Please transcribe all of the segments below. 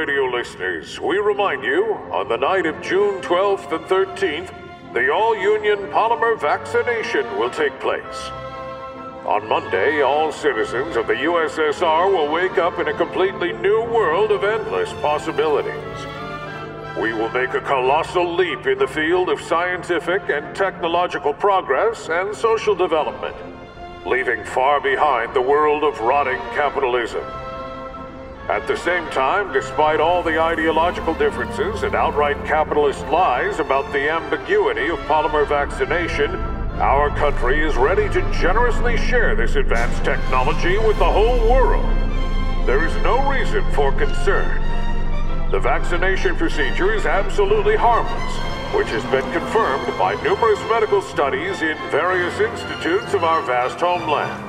radio listeners, we remind you on the night of June 12th and 13th, the All Union Polymer Vaccination will take place. On Monday, all citizens of the USSR will wake up in a completely new world of endless possibilities. We will make a colossal leap in the field of scientific and technological progress and social development, leaving far behind the world of rotting capitalism. At the same time, despite all the ideological differences and outright capitalist lies about the ambiguity of polymer vaccination, our country is ready to generously share this advanced technology with the whole world. There is no reason for concern. The vaccination procedure is absolutely harmless, which has been confirmed by numerous medical studies in various institutes of our vast homeland.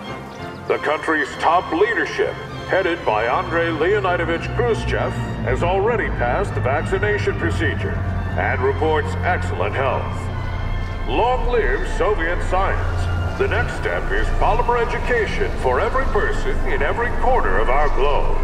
The country's top leadership headed by Andrei Leonidovich Khrushchev, has already passed the vaccination procedure and reports excellent health. Long live Soviet science! The next step is polymer education for every person in every corner of our globe.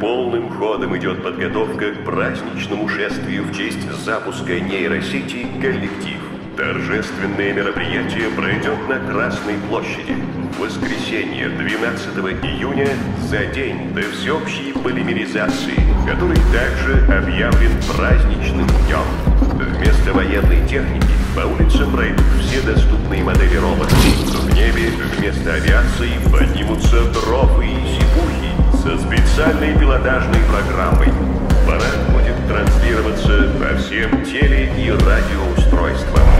Полным ходом идет подготовка к праздничному шествию в честь запуска нейросети «Коллектив». Торжественное мероприятие пройдет на Красной площади в воскресенье 12 июня за день до всеобщей полимеризации, который также объявлен праздничным днем. Вместо военной техники по улицам пройдут все доступные модели роботов. В небе вместо авиации поднимутся дрофы и сипухи со специальной пилотажной программой. Парад будет транслироваться по всем теле- и радиоустройствам.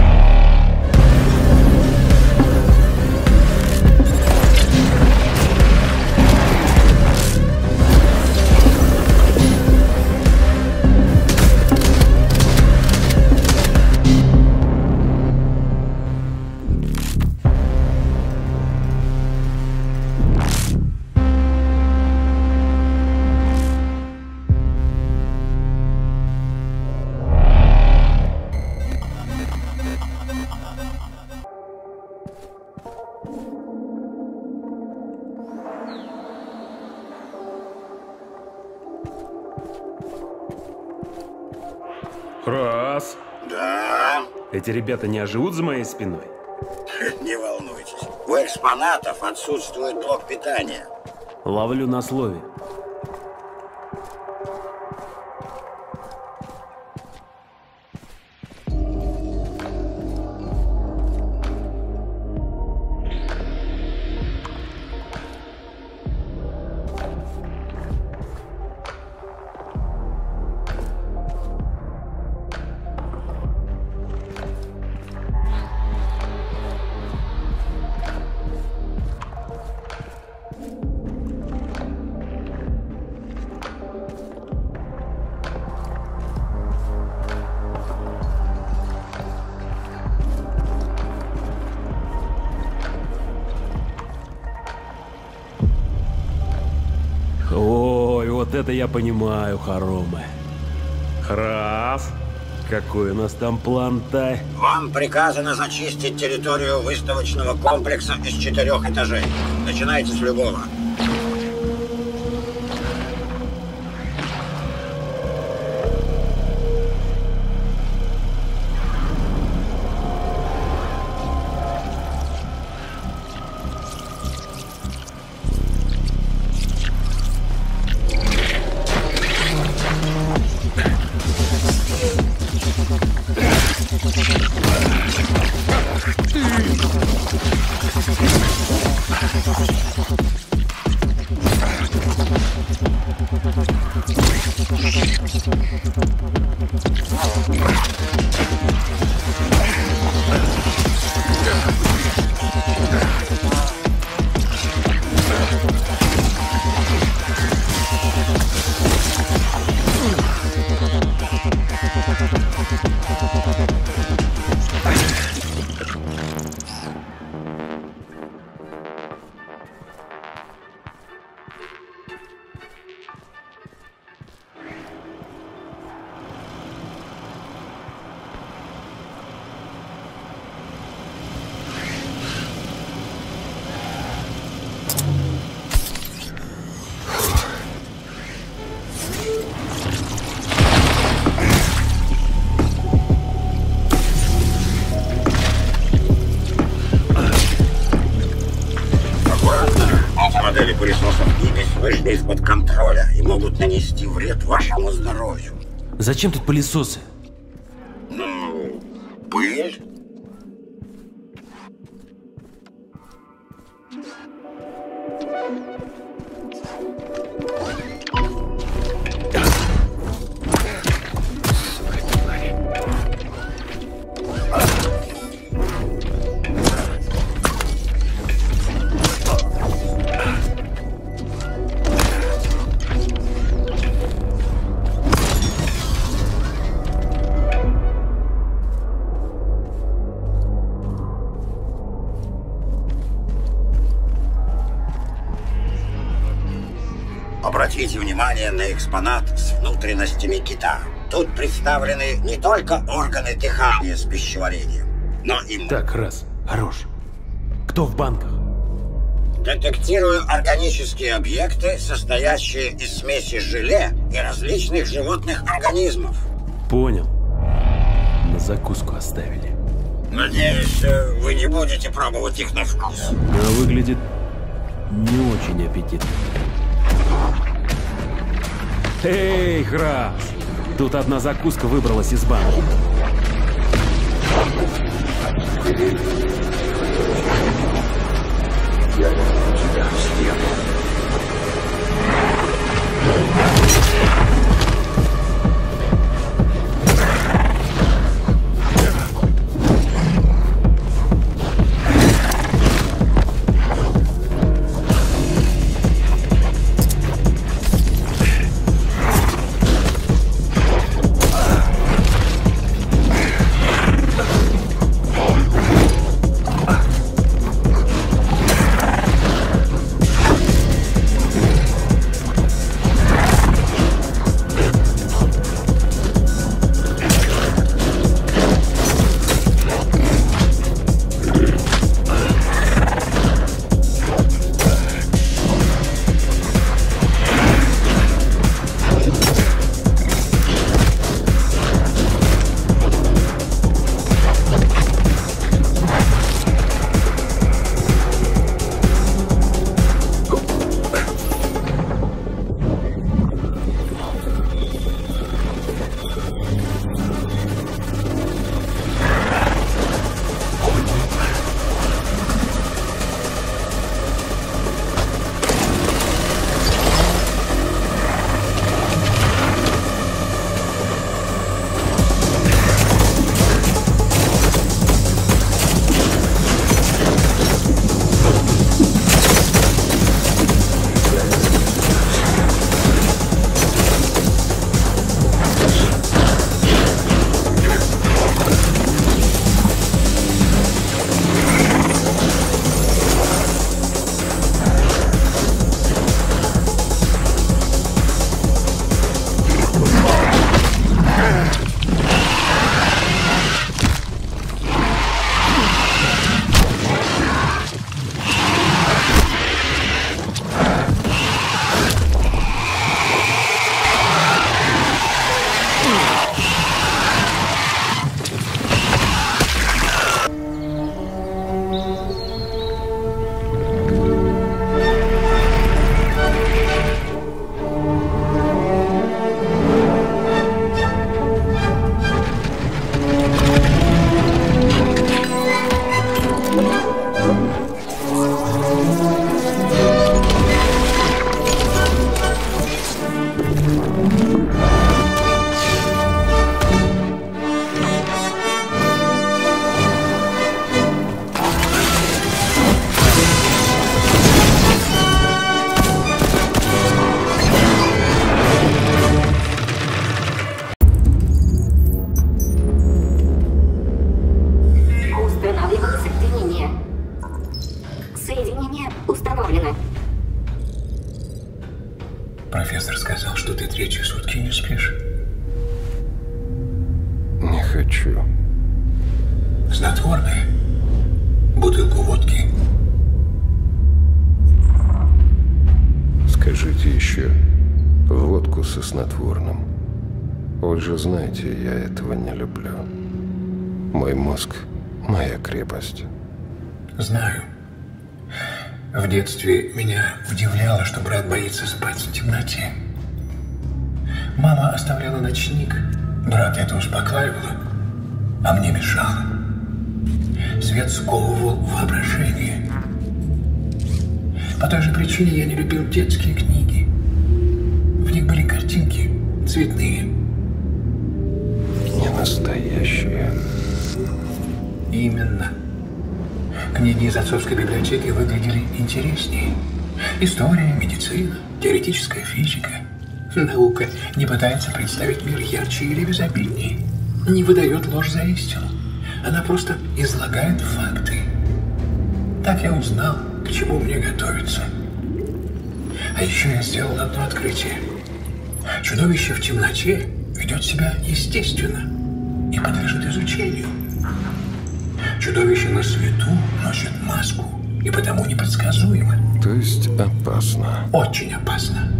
Эти ребята не оживут за моей спиной? не волнуйтесь. У экспонатов отсутствует блок питания. Ловлю на слове. Это я понимаю, хоромы. Храф, какой у нас там план-то? Вам приказано зачистить территорию выставочного комплекса из четырех этажей. Начинайте с любого. Нанести вред вашему здоровью. Зачем тут пылесосы? На экспонат с внутренностями кита. Тут представлены не только органы дыхания с пищеварением, но и... Так, раз. Хорош. Кто в банках? Детектирую органические объекты, состоящие из смеси желе и различных животных организмов. Понял. На закуску оставили. Надеюсь, э, вы не будете пробовать их на вкус. Но выглядит не очень аппетитно. Эй, Храс! Тут одна закуска выбралась из банка. Устанавливаю хочу. Снотворное? Бутылку водки? Скажите еще водку со снотворным. Вот же знаете, я этого не люблю. Мой мозг – моя крепость. Знаю. В детстве меня удивляло, что брат боится спать в темноте. Мама оставляла ночник. Брат это успокаивало, а мне мешало. Свет сковывал воображение. По той же причине я не любил детские книги. В них были картинки цветные. Не настоящие. Именно. Книги из отцовской библиотеки выглядели интереснее. История, медицина, теоретическая физика. Наука не пытается представить мир ярче или безобиднее. Не выдает ложь за истину. Она просто излагает факты. Так я узнал, к чему мне готовиться. А еще я сделал одно открытие. Чудовище в темноте ведет себя естественно и подлежит изучению. Чудовище на свету носит маску и потому непредсказуемо. То есть опасно. Очень опасно.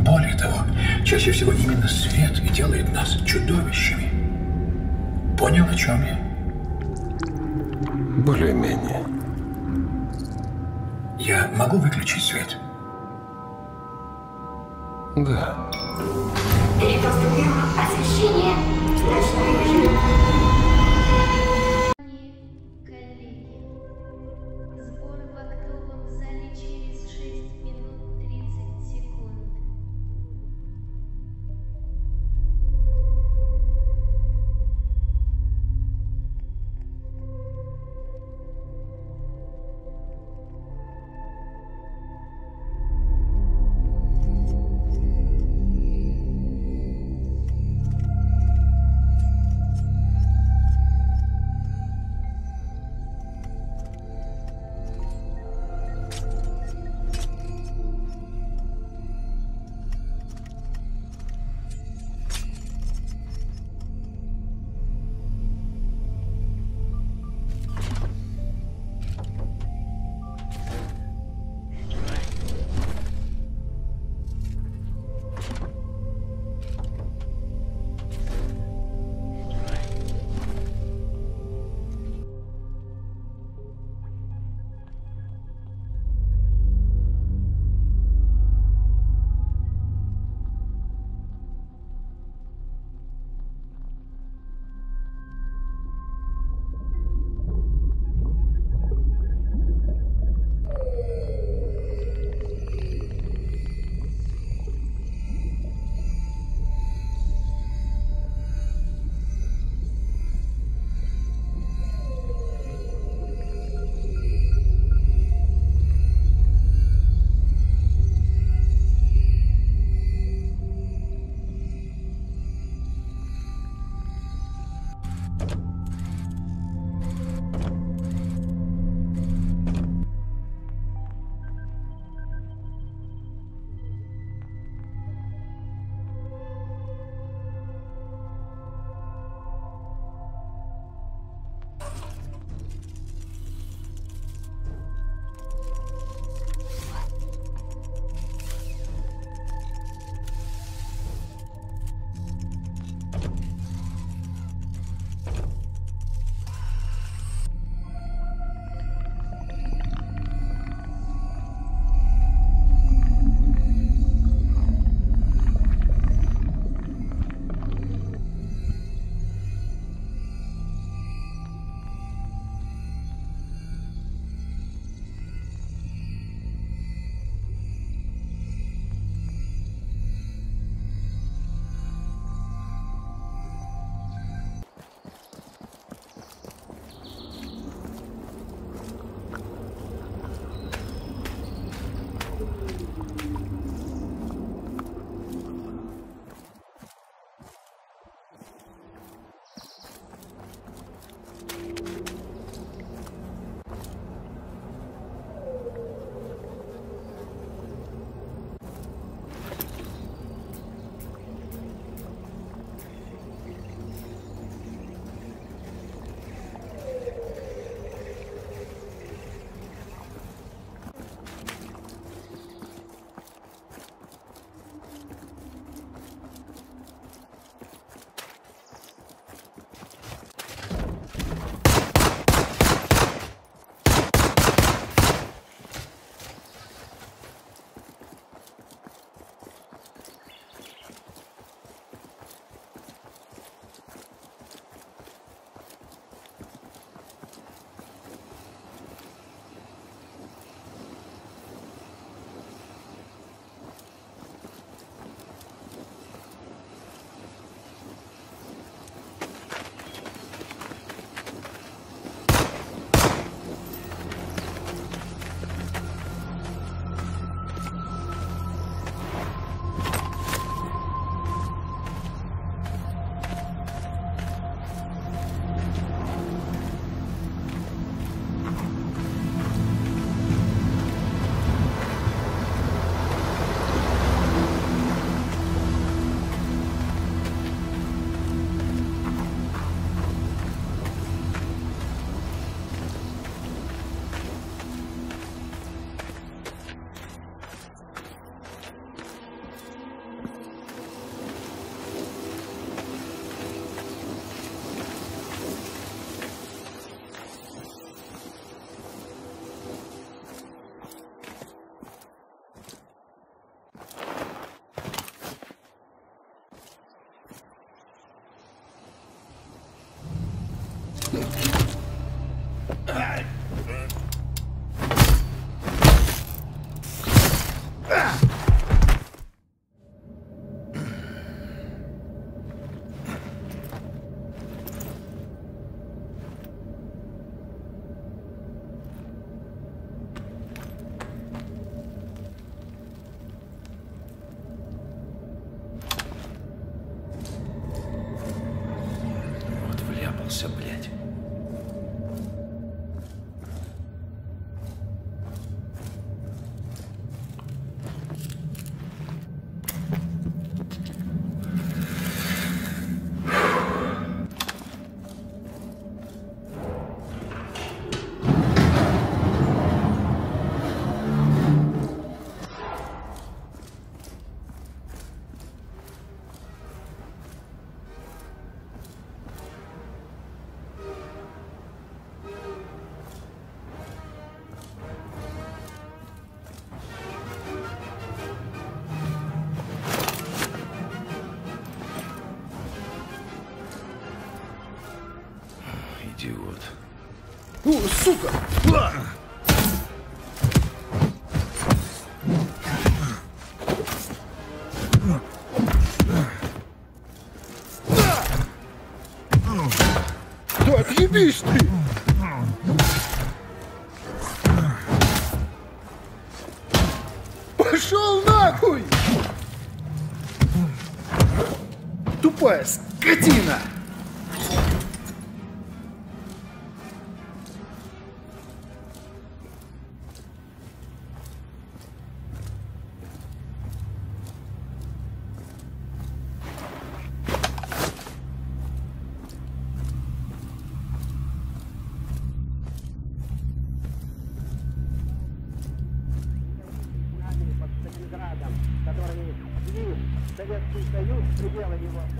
Более того, чаще всего именно свет и делает нас чудовищами. Понял, о чем я? Более-менее. Я могу выключить свет? Да. Реконструируем освещение. Сука! Да отъебись ты! Пошел нахуй! Тупая скотина! Ёбаные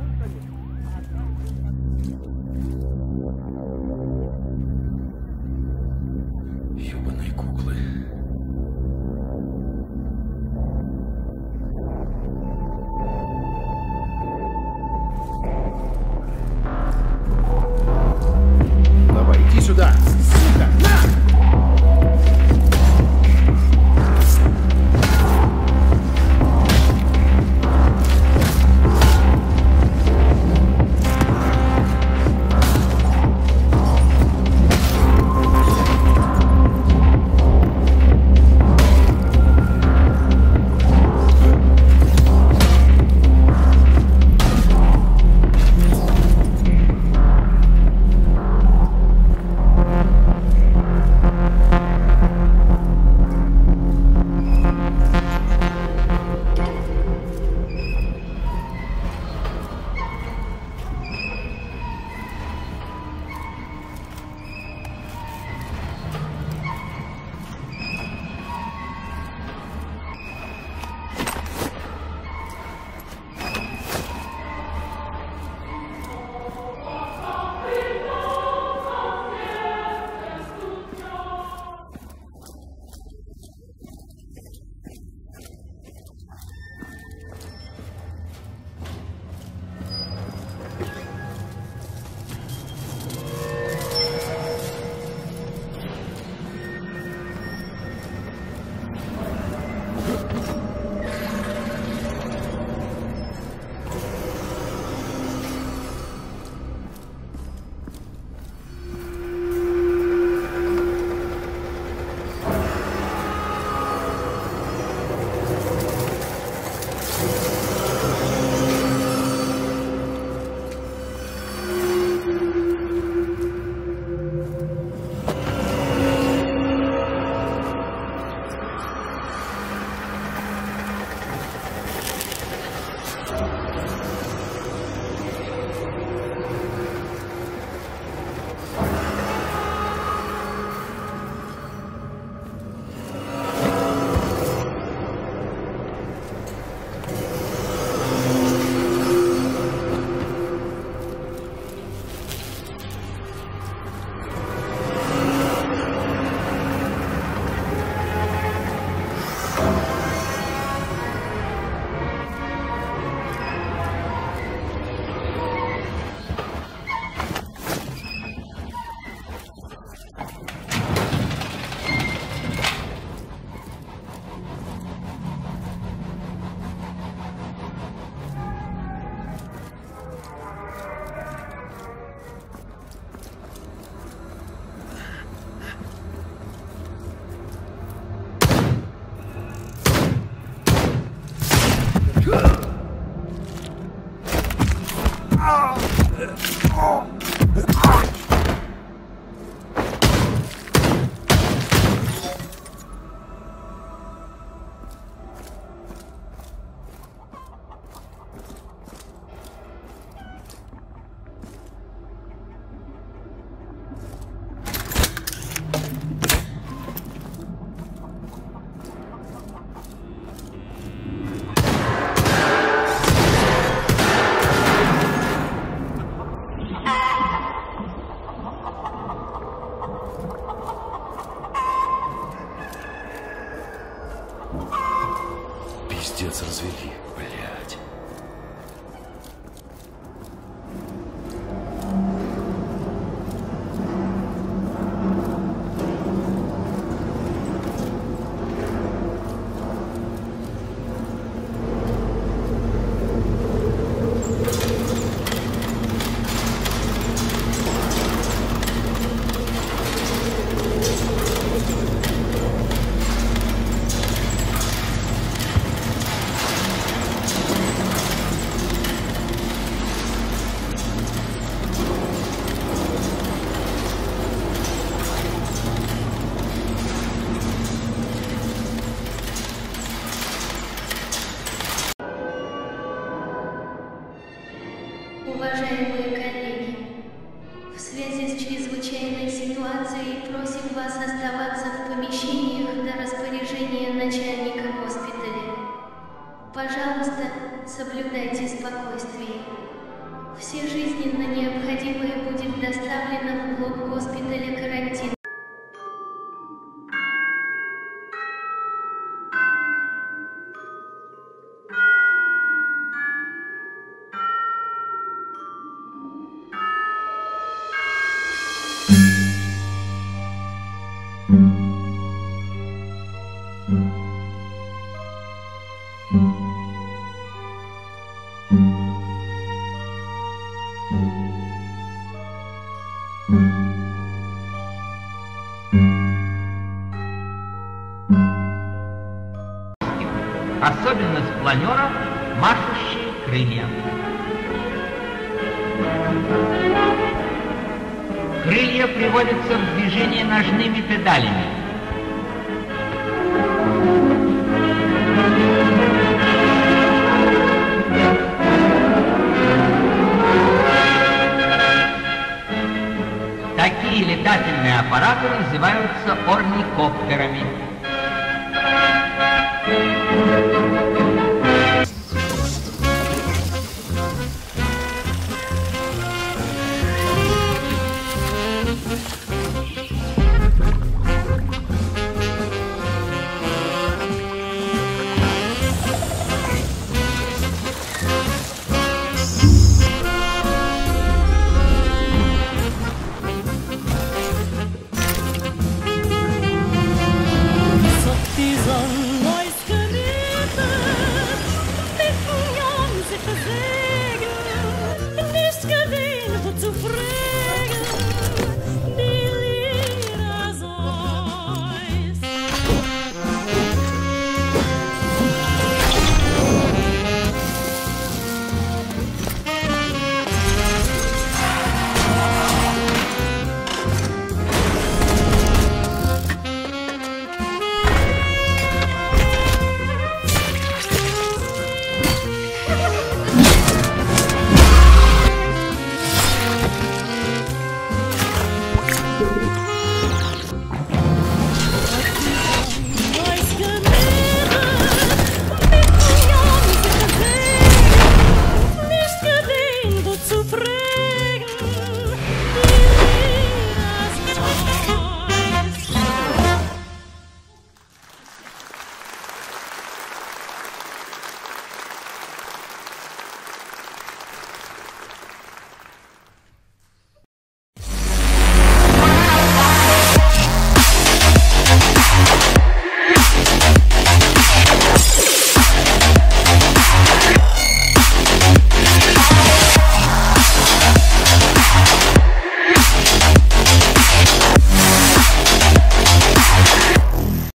Пиздец развели, блядь. Уважаемые коллеги, в связи с чрезвычайной ситуацией просим вас оставаться в помещениях до распоряжения начальника госпиталя. Пожалуйста, соблюдайте спокойствие. Все жизненно необходимое будет доставлено в блок госпиталя карантин. Особенность планера – машущие крылья. Крылья приводятся в движение ножными педалями. Такие летательные аппараты называются орникоптерами.